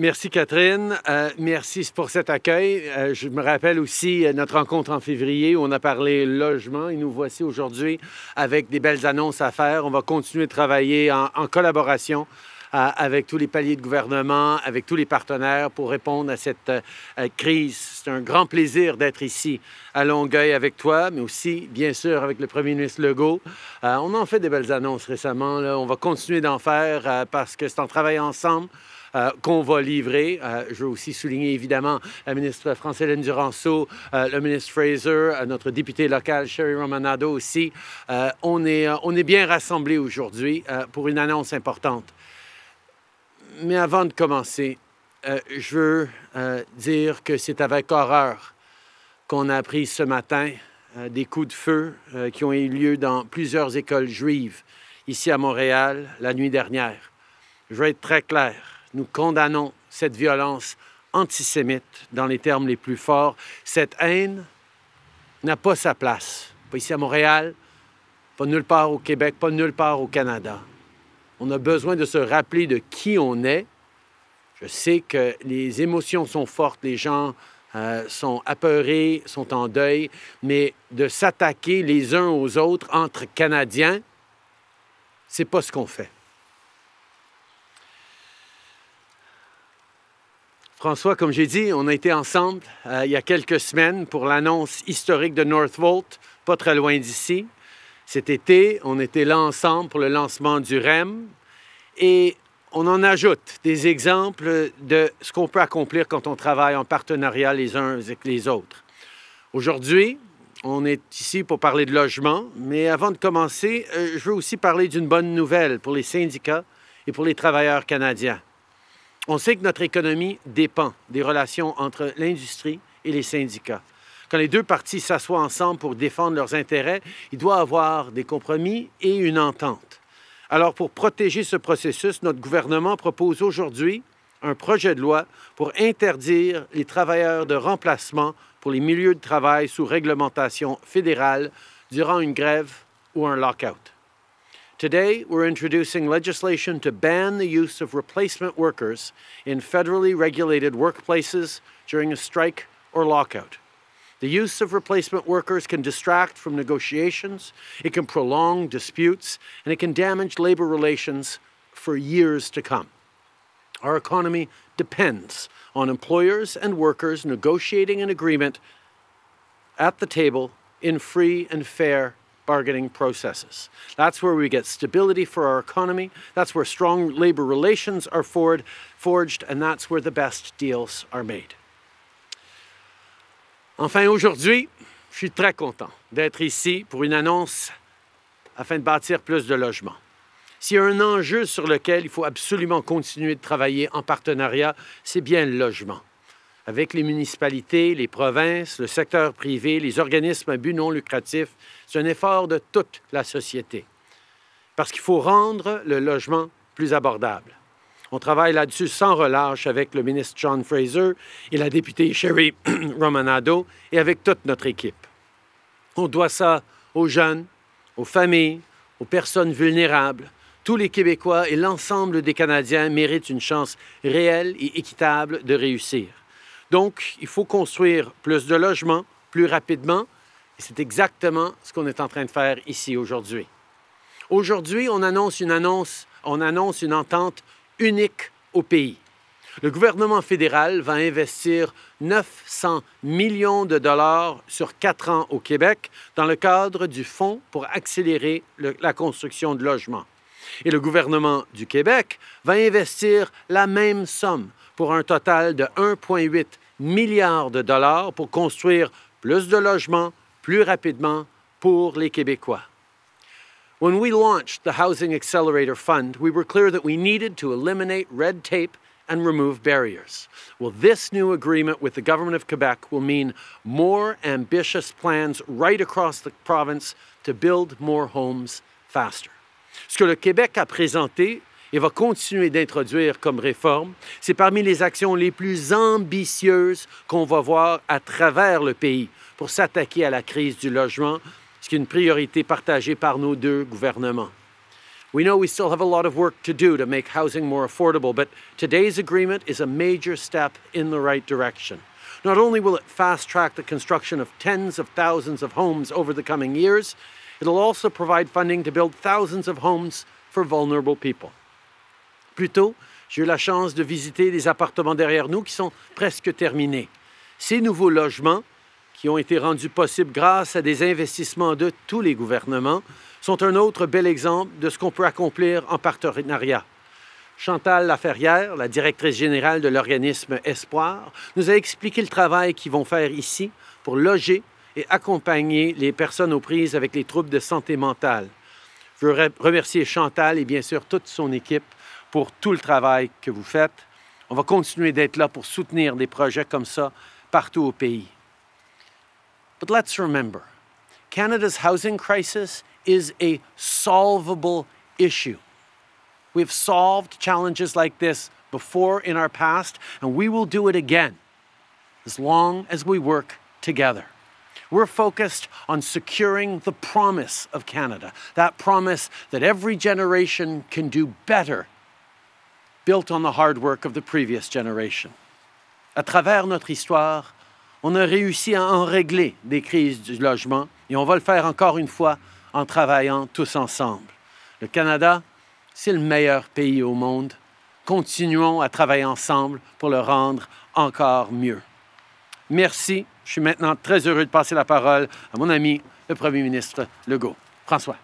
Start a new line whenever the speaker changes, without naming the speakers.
Merci Catherine. Euh, merci pour cet accueil. Euh, je me rappelle aussi euh, notre rencontre en février où on a parlé logement et nous voici aujourd'hui avec des belles annonces à faire. On va continuer de travailler en, en collaboration avec tous les paliers de gouvernement, avec tous les partenaires pour répondre à cette crise. C'est un grand plaisir d'être ici à Longueuil avec toi, mais aussi, bien sûr, avec le premier ministre Legault. on a fait des belles annonces récemment. On va continuer d'en faire parce que c'est en travaillant ensemble euh, qu'on va livrer. Euh, je veux aussi souligner évidemment la ministre France-Hélène Duranceau, euh, le ministre Fraser, notre député local Sherry Romanado aussi. on, est, on est bien rassemblés aujourd'hui pour une annonce importante. Mais avant de commencer, je veux dire que c'est avec horreur qu'on a appris ce matin des coups de feu qui ont eu lieu dans plusieurs écoles juives ici à Montréal la nuit dernière. Je veux être très clair. Nous condamnons cette violence antisémite dans les termes les plus forts. Cette haine n'a pas sa place, pas ici à Montréal, pas nulle part au Québec, pas nulle part au Canada. On a besoin de se rappeler de qui on est. Je sais que les émotions sont fortes, les gens euh, sont apeurés, sont en deuil, mais de s'attaquer les uns aux autres entre Canadiens, c'est pas ce qu'on fait. François, comme j'ai dit, on a été ensemble euh, il y a quelques semaines pour l'annonce historique de Northvolt, pas très loin d'ici. Cet été, on était là ensemble pour le lancement du REM et on en ajoute des exemples de ce qu'on peut accomplir quand on travaille en partenariat les uns avec les autres. Aujourd'hui, on est ici pour parler de logement, mais avant de commencer, euh, je veux aussi parler d'une bonne nouvelle pour les syndicats et pour les travailleurs canadiens. On sait que notre économie dépend des relations entre l'industrie et les syndicats. Quand les deux parties s'assoient ensemble pour défendre leurs intérêts, il doit y avoir des compromis et une entente. Alors, pour protéger ce processus, notre gouvernement propose aujourd'hui un projet de loi pour interdire les travailleurs de remplacement pour les milieux de travail sous réglementation fédérale durant une grève ou un lockout. Today, we're introducing legislation to ban the use of replacement workers in federally regulated workplaces during a strike or lockout. The use of replacement workers can distract from negotiations, it can prolong disputes, and it can damage labor relations for years to come. Our economy depends on employers and workers negotiating an agreement at the table in free and fair bargaining processes. That's where we get stability for our economy. That's where strong labor relations are forged, and that's where the best deals are made. Enfin, aujourd'hui, je suis très content d'être ici pour une annonce afin de bâtir plus de logements. S'il y a un enjeu sur lequel il faut absolument continuer de travailler en partenariat, c'est bien le logement avec les municipalités, les provinces, le secteur privé, les organismes à but non lucratif. C'est un effort de toute la société. Parce qu'il faut rendre le logement plus abordable. On travaille là-dessus sans relâche avec le ministre John Fraser et la députée Sherry Romanado et avec toute notre équipe. On doit ça aux jeunes, aux familles, aux personnes vulnérables. Tous les Québécois et l'ensemble des Canadiens méritent une chance réelle et équitable de réussir. Donc, il faut construire plus de logements plus rapidement. Et c'est exactement ce qu'on est en train de faire ici aujourd'hui. Aujourd'hui, on annonce une annonce, on annonce une entente unique au pays. Le gouvernement fédéral va investir 900 millions de dollars sur quatre ans au Québec dans le cadre du Fonds pour accélérer la construction de logements. Et le gouvernement du Québec va investir la même somme pour un total de 1,8 milliard de dollars pour construire plus de logements plus rapidement pour les Québécois. When we launched the Housing Accelerator Fund, we were clear that we needed to eliminate red tape and remove barriers. Well, this new agreement with the Government of Quebec will mean more ambitious plans right across the province to build more homes faster. Ce que le Québec a présenté et va continuer d'introduire comme réforme, c'est parmi les actions les plus ambitieuses qu'on va voir à travers le pays pour s'attaquer à la crise du logement, ce qui est une priorité partagée par nos deux gouvernements. We know we still have a lot of work to do to make housing more affordable, but today's agreement is a major step in the right direction. Not only will it fast track the construction of tens of thousands of homes over the coming years, it'll also provide funding to build thousands of homes for vulnerable people. Plus tôt, j'ai eu la chance de visiter des appartements derrière nous qui sont presque terminés. Ces nouveaux logements, qui ont été rendus possibles grâce à des investissements de tous les gouvernements, sont un autre bel exemple de ce qu'on peut accomplir en partenariat. Chantal Laferrière, la directrice générale de l'organisme Espoir, nous a expliqué le travail qu'ils vont faire ici pour loger et accompagner les personnes aux prises avec les troubles de santé mentale. Je veux remercier Chantal et bien sûr toute son équipe pour tout le travail que vous faites. On va continuer d'être là pour soutenir des projets comme ça partout au pays. But let's remember, Canada's housing crisis is a solvable issue. We've solved challenges like this before in our past, and we will do it again as long as we work together. We're focused on securing the promise of Canada, that promise that every generation can do better, built on the hard work of the previous generation. À travers notre histoire, on a réussi à en régler des crises du logement et on va le faire encore une fois en travaillant tous ensemble. Le Canada, c'est le meilleur pays au monde. Continuons à travailler ensemble pour le rendre encore mieux. Merci. Je suis maintenant très heureux de passer la parole à mon ami, le Premier ministre Legault. François.